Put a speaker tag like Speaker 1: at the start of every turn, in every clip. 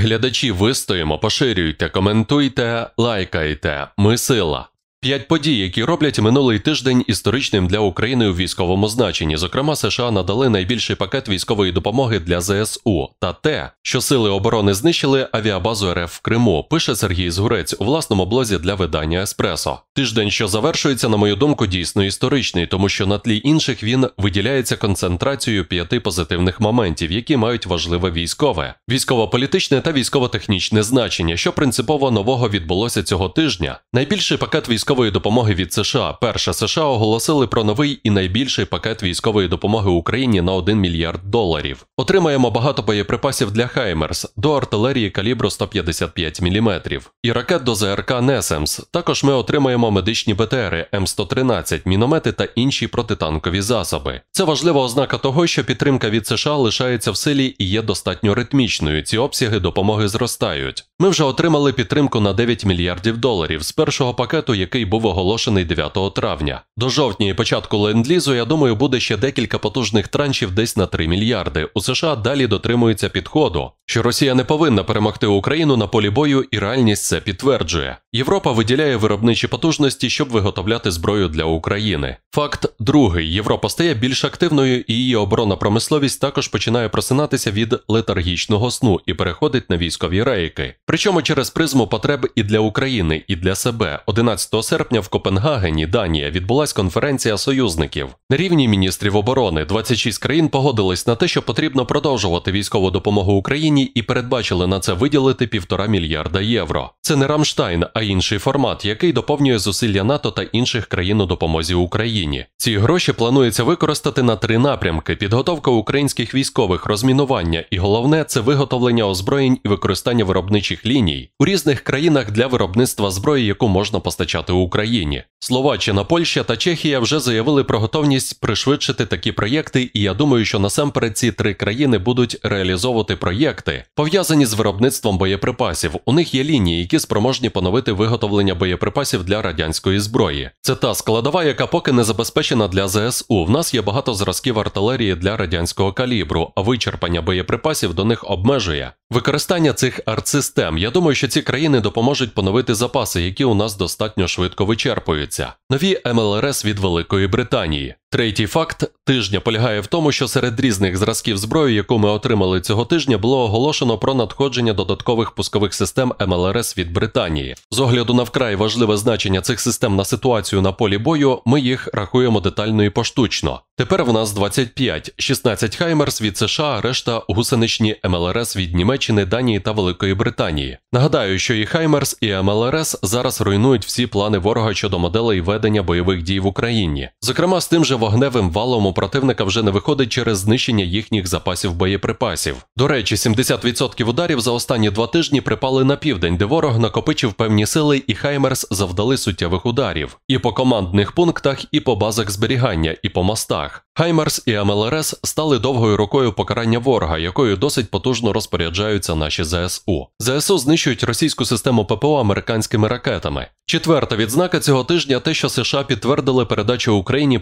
Speaker 1: Глядачі вистоїмо, поширюйте, коментуйте, лайкайте. Ми сила. П'ять подій, які роблять минулий тиждень історичним для України у військовому значенні. Зокрема, США надали найбільший пакет військової допомоги для ЗСУ та те, що сили оборони знищили авіабазу РФ в Криму. Пише Сергій Згурець у власному блозі для видання Еспресо. Тиждень, що завершується, на мою думку, дійсно історичний, тому що на тлі інших він виділяється концентрацією п'яти позитивних моментів, які мають важливе військове, військово-політичне та військово-технічне значення, що принципово нового відбулося цього тижня. Найбільший пакет військової допомоги від США. Перше США оголосили про новий і найбільший пакет військової допомоги Україні на 1 мільярд доларів. Отримаємо багато боєприпасів для Хаймерс до артилерії калібру 155 мм і ракет до ЗРК Несемс. Також ми отримаємо медичні БТРи М113, міномети та інші протитанкові засоби. Це важлива ознака того, що підтримка від США лишається в силі і є достатньо ритмічною. Ці обсяги допомоги зростають. Ми вже отримали підтримку на 9 мільярдів доларів з першого пакету, який був оголошений 9 травня. До жовтня і початку ленд-лізу, я думаю, буде ще декілька потужних траншів десь на 3 мільярди. У США далі дотримуються підходу, що Росія не повинна перемогти Україну на полі бою, і реальність це підтверджує. Європа виділяє виробничі потужності, щоб виготовляти зброю для України. Факт другий: Європа стає більш активною, і її оборонна промисловість також починає просинатися від летаргічного сну і переходить на військові рейки. Причому через призму потреб і для України, і для себе. 11 серпня в Копенгагені, Данія, відбулася конференція союзників. На рівні міністрів оборони 26 країн погодились на те, що потрібно продовжувати військову допомогу Україні і передбачили на це виділити півтора мільярда євро. Це не Рамштайн, а інший формат, який доповнює зусилля НАТО та інших країн у допомозі Україні. Ці гроші планується використати на три напрямки: підготовка українських військових, розмінування, і головне це виготовлення озброєнь і використання виробничих ліній у різних країнах для виробництва зброї, яку можна постачати Україні. Словаччина, Польща та Чехія вже заявили про готовність пришвидшити такі проєкти, і я думаю, що насамперед ці три країни будуть реалізовувати проєкти, пов'язані з виробництвом боєприпасів. У них є лінії, які спроможні поновити виготовлення боєприпасів для радянської зброї. Це та складова, яка поки не забезпечена для ЗСУ. В нас є багато зразків артилерії для радянського калібру, а вичерпання боєприпасів до них обмежує. Використання цих артсистем. Я думаю, що ці країни допоможуть поновити запаси, які у нас достатньо швидко вичерпуються. Нові МЛРС від Великої Британії. Третій факт тижня полягає в тому, що серед різних зразків зброї, яку ми отримали цього тижня, було оголошено про надходження додаткових пускових систем МЛРС від Британії. З огляду на вкрай важливе значення цих систем на ситуацію на полі бою, ми їх рахуємо детально і поштучно. Тепер в нас 25, 16 Хаймерс від США, решта гусеничні МЛРС від Німеччини, Данії та Великої Британії. Нагадаю, що і Хаймерс, і МЛРС зараз руйнують всі плани ворога щодо моделей ведення бойових дій в Україні. Зокрема, з тим же вогневим валом у противника вже не виходить через знищення їхніх запасів боєприпасів. До речі, 70% ударів за останні два тижні припали на південь, де ворог накопичив певні сили, і Хаймерс завдали суттєвих ударів і по командних пунктах, і по базах зберігання, і по мостах. Хаймерс і МЛРС стали довгою рукою покарання ворога, якою досить потужно розпоряджаються наші ЗСУ. ЗСУ знищують російську систему ППО американськими ракетами. Четверта відзнака цього тижня те, що США підтвердили передачу Україні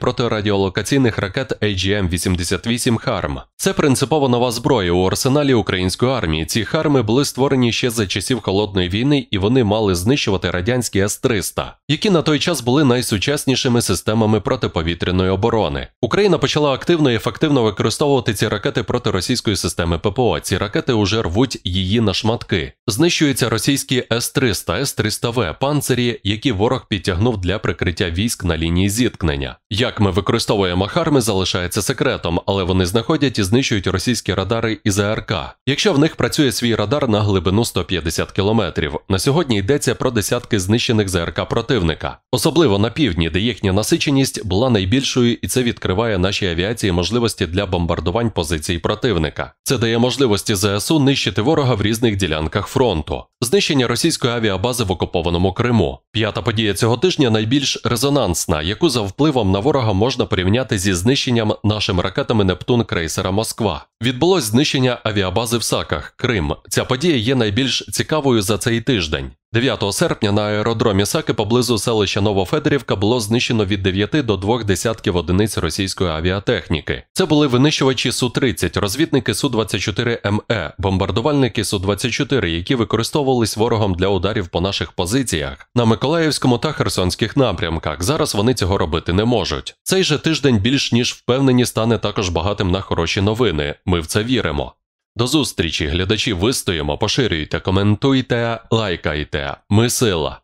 Speaker 1: протирадіолокаційних ракет AGM-88 Харм. Це принципово нова зброя у арсеналі української армії. Ці харми були створені ще за часів холодної війни, і вони мали знищувати радянські С-300, які на той час були найсучаснішими системами протиповітряної оборони. Україна почала активно і ефективно використовувати ці ракети проти російської системи ППО. Ці ракети уже рвуть її на шматки. Знищуються російські С-300, С-300В, панцирі, які ворог підтягнув для прикриття військ на лінії зіткнення. Як ми використовуємо харми, залишається секретом, але вони знаходять і знищують російські радари і ЗРК. Якщо в них працює свій радар на глибину 150 кілометрів, на сьогодні йдеться про десятки знищених ЗРК противника, особливо на півдні, де їхня насиченість була найбільшою, і це відкриває нашій авіації можливості для бомбардувань позицій противника. Це дає можливості ЗСУ нищити ворога в різних ділянках фронту, знищення російської авіабази в окупованому Криму. П'ята подія цього тижня найбільш резонансна, яку за впливом на ворога можна порівняти зі знищенням нашими ракетами Нептун крейсера Москва. Відбулось знищення авіабази в Саках, Крим. Ця подія є найбільш цікавою за цей тиждень. 9 серпня на аеродромі Саки поблизу селища Новофедорівка було знищено від 9 до 2 десятків одиниць російської авіатехніки. Це були винищувачі Су-30, розвідники Су-24МЕ, бомбардувальники Су-24, які використовувались ворогом для ударів по наших позиціях на Миколаївському та Херсонських напрямках. Зараз вони цього робити не можуть. Цей же тиждень більш ніж впевнені стане також багатим на хороші новини. Ми в це віримо. До зустрічі, глядачі, вистоїмо, поширюйте, коментуйте, лайкайте. Ми сила.